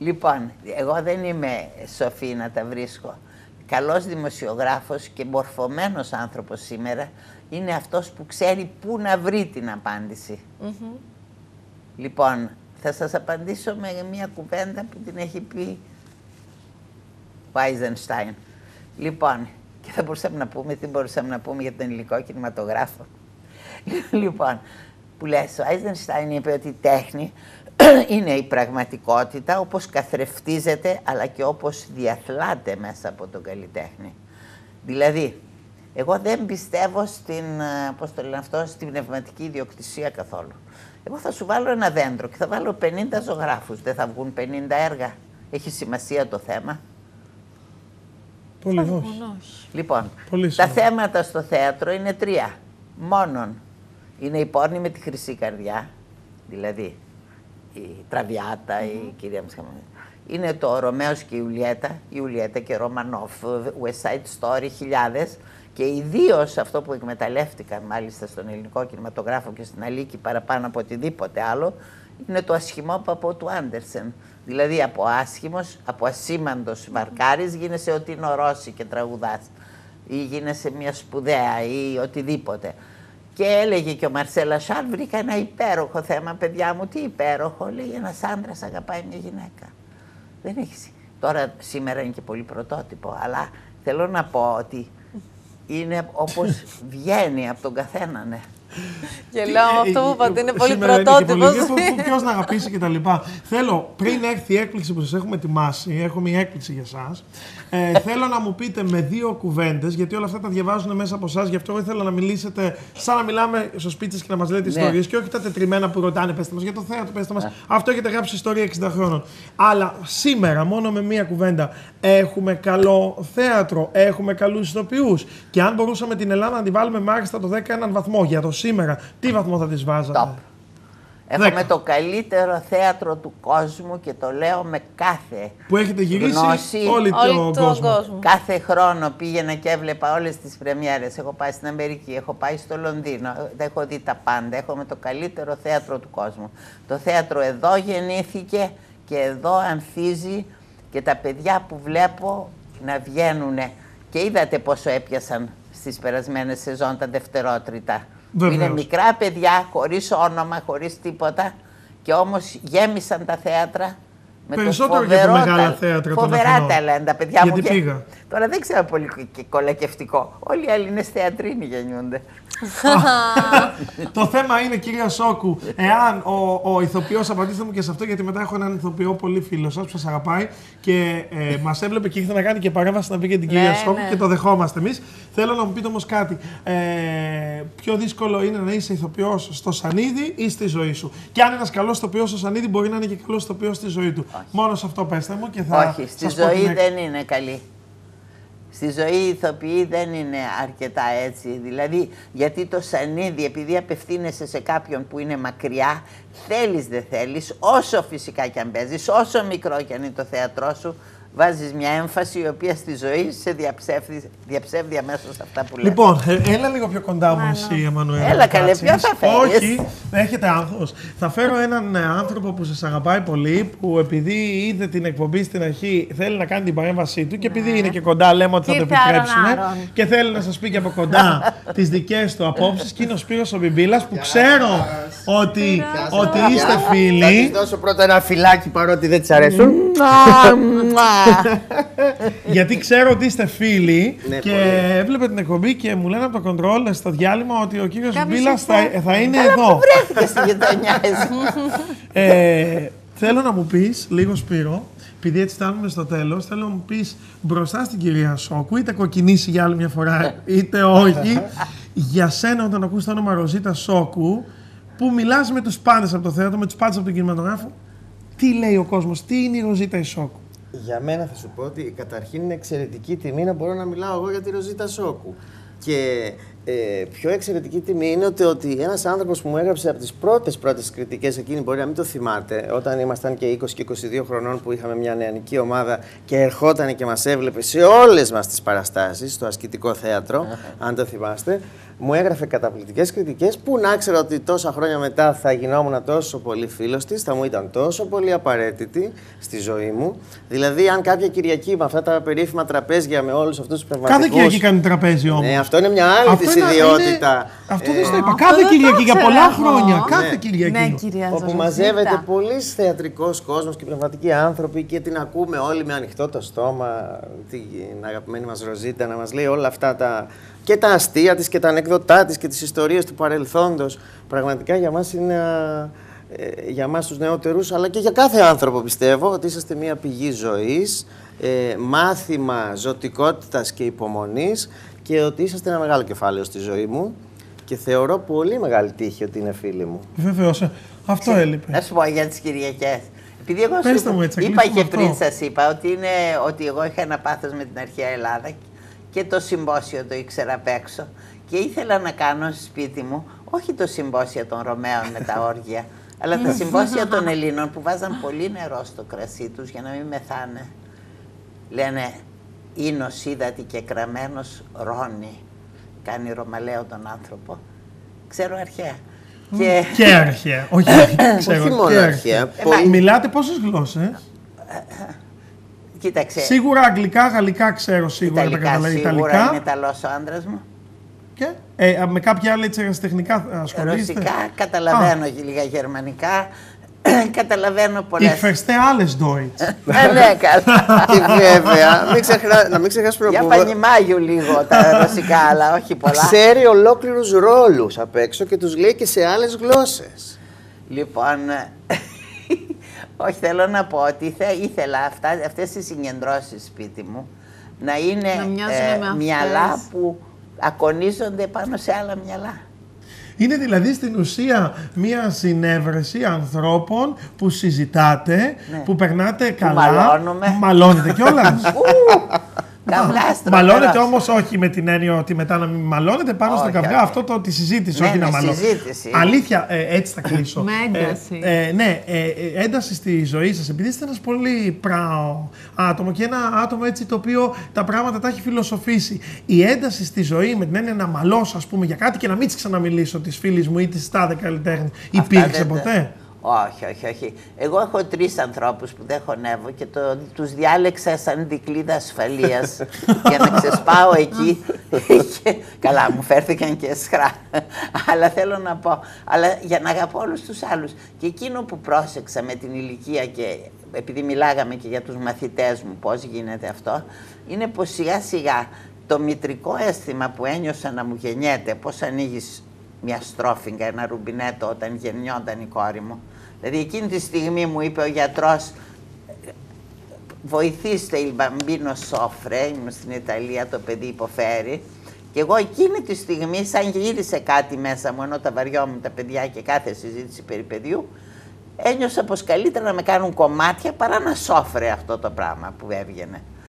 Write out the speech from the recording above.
Λοιπόν, εγώ δεν είμαι σοφή να τα βρίσκω. Καλός δημοσιογράφος και μορφωμένος άνθρωπος σήμερα είναι αυτός που ξέρει πού να βρει την απάντηση. Λοιπόν, θα σας απαντήσω με μια κουβέντα που την έχει πει ο Άιζενστάιν. Λοιπόν, και θα μπορούσαμε να πούμε, τι μπορούσαμε να πούμε για τον υλικό κινηματογράφο. λοιπόν, που λες, ο Άιζενστάιν είπε ότι η τέχνη είναι η πραγματικότητα όπως καθρεφτίζεται αλλά και όπως διαθλάται μέσα από τον καλλιτέχνη. Δηλαδή, εγώ δεν πιστεύω στην, ε, πώς το λένε αυτό, στην πνευματική ιδιοκτησία καθόλου. Εγώ θα σου βάλω ένα δέντρο και θα βάλω 50 ζωγράφους. Δεν θα βγουν 50 έργα. Έχει σημασία το θέμα; Πολύ όχι. Λοιπόν, Πολύ τα σημαντικό. θέματα στο θέατρο είναι τρία. Μόνον είναι η πόρνη με τη χρυσή καρδιά, δηλαδή η Τραβιάτα, η κυρία Μσχαμόνη. Είναι το Ρωμαίος και η Ιουλιέτα, η Ιουλιέτα και Ρωμανόφ, West Side Story, χιλιάδες. Και ιδίως αυτό που εκμεταλλεύτηκαν μάλιστα στον ελληνικό κινηματογράφο και στην Αλίκη παραπάνω από οτιδήποτε άλλο, είναι το ασχημό παπό του Άντερσεν. Δηλαδή από άσχημος, από ασήμαντος βαρκάρης γίνεσαι ότι είναι ορόσι και τραγουδάς ή γίνεσαι μια σπουδαία ή οτιδήποτε. Και έλεγε και ο Μαρσέλα Σάρ, βρήκα ένα υπέροχο θέμα, παιδιά μου, τι υπέροχο, λέει ένας άντρας αγαπάει μια γυναίκα. Δεν έχει σι- Τώρα σήμερα είναι και πολύ πρωτότυπο, αλλά θέλω να πω ότι είναι όπως βγαίνει από τον καθένα, ναι. Γελάω με αυτό που είπατε, είναι πολύ Ε, Σήμερα πρωτότυπος. Ποιος να αγαπήσει και τα λοιπά. Θέλω, πριν έρθει η έκπληξη που σας έχουμε ετοιμάσει, έχω μια έκπληξη για εσά. Ε, θέλω να μου πείτε με δύο κουβέντες, γιατί όλα αυτά τα διαβάζουν μέσα από εσά. Γι' αυτό εγώ ήθελα να μιλήσετε σαν να μιλάμε στο σπίτι σας και να μας λέτε Ναι. ιστορίες και όχι τα τετριμένα που ρωτάνε. Πέστε μας για το θέατρο, πέστε μας. Αυτό έχετε γράψει ιστορία 60 χρόνων. Αλλά σήμερα, μόνο με μία κουβέντα, έχουμε καλό θέατρο, έχουμε καλούς ηθοποιούς. Και αν μπορούσαμε την Ελλάδα να τη βάλουμε μάλιστα το 10 έναν βαθμό για το σήμερα, τι βαθμό θα τη βάζατε. Top. Έχουμε Δέκα. το καλύτερο θέατρο του κόσμου και το λέω με κάθε Που έχετε γυρίσει γνώση. όλη Όλη τον τον κόσμο. κόσμο. Κάθε χρόνο πήγαινα και έβλεπα όλες τις πρεμιέρες. Έχω πάει στην Αμερική, έχω πάει στο Λονδίνο, έχω δει τα πάντα. Έχουμε το καλύτερο θέατρο του κόσμου. Το θέατρο εδώ γεννήθηκε και εδώ ανθίζει και τα παιδιά που βλέπω να βγαίνουν. Και είδατε πόσο έπιασαν στις περασμένες σεζόν τα δευτερότριτα. Που Είναι Βεβαίως. μικρά παιδιά, χωρίς όνομα, χωρίς τίποτα και όμως γέμισαν τα θέατρα με Περισσότερο το και από φοβερό μεγάλα τα- θέατρα των Φοβερά Αθηνών. τα λένε τα παιδιά Γιατί μου. και- πήγα. Τώρα δεν ξέρω πολύ και κολακευτικό. Όλοι οι Έλληνες θεατρίνοι γεννιούνται. το θέμα είναι, κυρία Σόκου, εάν ο, ο ηθοποιός, απαντήστε μου και σε αυτό, γιατί μετά έχω έναν ηθοποιό πολύ φίλος σας που σας αγαπάει και ε, μας έβλεπε και ήθελε να κάνει και παρέμβαση να πει και την κυρία Ναι, Σόκου ναι. και το δεχόμαστε εμείς. Θέλω να μου πείτε όμως κάτι. Ε, πιο δύσκολο είναι να είσαι ηθοποιός στο σανίδι ή στη ζωή σου; Και αν ένας καλός ηθοποιός στο σανίδι μπορεί να είναι και καλός ηθοποιός στη ζωή του. Μόνος σε αυτό πέστε μου και θα. Όχι, στη σας πω την ζωή έκ- δεν είναι καλή. Στη ζωή οι ηθοποιοί δεν είναι αρκετά έτσι. Δηλαδή, γιατί το σανίδι, επειδή απευθύνεσαι σε κάποιον που είναι μακριά, θέλεις δεν θέλεις, όσο φυσικά και αν παίζεις, όσο μικρό και αν είναι το θέατρό σου, βάζεις μια έμφαση η οποία στη ζωή σε διαψεύδει, διαψεύδει αμέσως αυτά που λες. Λοιπόν, ε, έλα λίγο πιο κοντά μου εσύ, Εμμανουέλα. Έλα, καλέ, Κάτσεις. ποιο θα φέρεις; Όχι, έχετε άγχος. Θα φέρω έναν ε, άνθρωπο που σας αγαπάει πολύ, που επειδή είδε την εκπομπή στην αρχή, θέλει να κάνει την παρέμβασή του και επειδή είναι και κοντά, λέμε ότι θα το Ήρθε Άρον επιτρέψουμε. Άρον. Και θέλει να σας πει και από κοντά τις δικές του απόψεις. Και είναι ο Σπύρος ο Μπιμπίλας, που ξέρω ότι, ότι είστε Θα της φίλοι. δώσω πρώτα ένα φυλάκι παρότι δεν της αρέσουν. Γιατί ξέρω ότι είστε φίλοι Ναι, και πολύ. έβλεπε την εκπομπή και μου λένε από το κοντρόλ στο διάλειμμα ότι ο κύριος Κάποιος Μπίλας θα, ήρθε. θα είναι εδώ. Βρέθηκε στη γειτονιά εσύ. Ε, θέλω να μου πεις, λίγο Σπύρο, επειδή έτσι φτάνουμε στο τέλος, θέλω να μου πεις μπροστά στην κυρία Σόκου, είτε κοκκινήσει για άλλη μια φορά, είτε όχι, για σένα όταν ακούς το όνομα Ροζίτα Σόκου, που μιλάς με τους πάντες από το θέατρο, με τους πάντες από τον κινηματογράφο, τι λέει ο κόσμος, τι είναι η Ροζίτα η Σόκου. Για μένα θα σου πω ότι καταρχήν είναι εξαιρετική τιμή να μπορώ να μιλάω εγώ για τη Ροζίτα Σόκου. Και ε, πιο εξαιρετική τιμή είναι ότι, ότι ένας άνθρωπος που μου έγραψε από τις πρώτες πρώτες κριτικές, εκείνη μπορεί να μην το θυμάται, όταν ήμασταν και 20 και 22 χρονών που είχαμε μια νεανική ομάδα και ερχόταν και μας έβλεπε σε όλες μας τις παραστάσεις, στο ασκητικό θέατρο, αν το θυμάστε, μου έγραφε καταπληκτικές κριτικές που να ξέρω ότι τόσα χρόνια μετά θα γινόμουν τόσο πολύ φίλος της, θα μου ήταν τόσο πολύ απαραίτητη στη ζωή μου. Δηλαδή, αν κάποια Κυριακή με αυτά τα περίφημα τραπέζια με όλους αυτούς τους πνευματικού. Κάθε Κυριακή κάνει τραπέζι όμως. Ναι, αυτό είναι μια άλλη Αυτό της είναι- ιδιότητα. είναι- Αυτό Ε, δεν το είπα. αυτό Κάθε δεν το Κυριακή για ήξερα πολλά εγώ. χρόνια. Κάθε Ναι. Κυριακή. Ναι, κυρία Όπου Ζωρζίτα. μαζεύεται πολύς θεατρικός κόσμος και πνευματικοί άνθρωποι και την ακούμε όλοι με ανοιχτό το στόμα. Την αγαπημένη μας Ροζίτα να μας λέει όλα αυτά τα. Και τα αστεία της και τα ανεκδοτά της και τις ιστορίες του παρελθόντος. Πραγματικά για μας είναι. α, ε, για μας τους νεότερους, αλλά και για κάθε άνθρωπο πιστεύω ότι είσαστε μια πηγή ζωής, ε, μάθημα ζωτικότητας και υπομονής και ότι είσαστε ένα μεγάλο κεφάλαιο στη ζωή μου και θεωρώ πολύ μεγάλη τύχη ότι είναι φίλοι μου. Βεβαίως. Αυτό έλειπε. Να σου πω για τις Κυριακές. Επειδή εγώ Πες σου το μου έτσι, να είπα κλείσουμε και πριν αυτό. σας είπα ότι, είναι, ότι εγώ είχα ένα πάθος με την αρχαία Ελλάδα και το συμπόσιο το ήξερα απ' έξω. Και ήθελα να κάνω στο σπίτι μου όχι το συμπόσιο των Ρωμαίων με τα όργια, αλλά τα συμπόσια των Ελλήνων που βάζαν πολύ νερό στο κρασί τους για να μην μεθάνε. Λένε ίνος είδατη και κραμένος ρόνι. Κάνει ρωμαλαίο τον άνθρωπο. Ξέρω αρχαία. Και Και αρχαία. Όχι, αρχαία, ξέρω. Όχι μόνο και αρχαία. Πολύ- Μιλάτε πόσες γλώσσες; Κοίταξε. Σίγουρα αγγλικά, γαλλικά ξέρω σίγουρα τα Ιταλικά καταλαβαίνω. σίγουρα Ιταλικά. είναι Ιταλός ο άντρας μου. Και ε, με κάποια άλλη έτσι ερασιτεχνικά ασχολείστε; Ρωσικά, καταλαβαίνω και λίγα γερμανικά. καταλαβαίνω Ich πολλές. verstehe alles Deutsch. Ε, ναι, καλά. Και βέβαια, μην ξεχνά, να μην ξεχάσει πριν Για που πανιμάγιου λίγο τα ρωσικά, αλλά όχι πολλά. ξέρει ολόκληρους ρόλους απ' έξω και τους λέει και σε άλλες γλώσσες. Λοιπόν, όχι θέλω να πω ότι θε, ήθελα αυτά, αυτές τις συγκεντρώσεις σπίτι μου να είναι ε, Να μοιάζουν με αυτές. μυαλά που ακονίζονται πάνω σε άλλα μυαλά. Είναι δηλαδή στην ουσία μία συνέβρεση ανθρώπων που συζητάτε, Ναι. που περνάτε καλά. μαλώνουμε. Μαλώνετε κιόλας. Καβλάστρο. Μαλώνετε φερός. όμως όχι με την έννοια ότι μετά να μην μαλώνετε πάνω στο Όχι, καυγά. όχι. Αυτό το τη συζήτηση, Ναι, όχι ναι, να μαλώνετε. συζήτηση. Αλήθεια, ε, έτσι θα κλείσω. Με ένταση. Ε, ε, ναι, ε, ε, ένταση στη ζωή σας. Επειδή είστε ένας πολύ πράο άτομο και ένα άτομο έτσι το οποίο τα πράγματα τα έχει φιλοσοφήσει. Η ένταση στη ζωή με την έννοια να μαλώσω, ας πούμε, για κάτι και να μην της ξαναμιλήσω της φίλης μου ή της τάδε καλλιτέχνης. Υπήρξε δεν- ποτέ; Όχι, όχι, όχι. Εγώ έχω τρεις ανθρώπους που δεν χωνεύω και το, τους διάλεξα σαν δικλίδα ασφαλείας για να ξεσπάω εκεί. και, καλά, μου φέρθηκαν και σχρά. αλλά θέλω να πω, αλλά για να αγαπώ όλους τους άλλους. Και εκείνο που πρόσεξα με την ηλικία και επειδή μιλάγαμε και για τους μαθητές μου πώς γίνεται αυτό, είναι πως σιγά σιγά το μητρικό αίσθημα που ένιωσα να μου γεννιέται, πώς ανοίγεις μια στρόφιγγα, ένα ρουμπινέτο όταν γεννιόταν η κόρη μου. Δηλαδή εκείνη τη στιγμή μου είπε ο γιατρός βοηθήστε il bambino soffre, ήμουν στην Ιταλία, το παιδί υποφέρει. Και εγώ εκείνη τη στιγμή, σαν γύρισε κάτι μέσα μου, ενώ τα βαριόμουν τα παιδιά και κάθε συζήτηση περί παιδιού, ένιωσα πως καλύτερα να με κάνουν κομμάτια παρά να σόφρε αυτό το πράγμα που έβγαινε.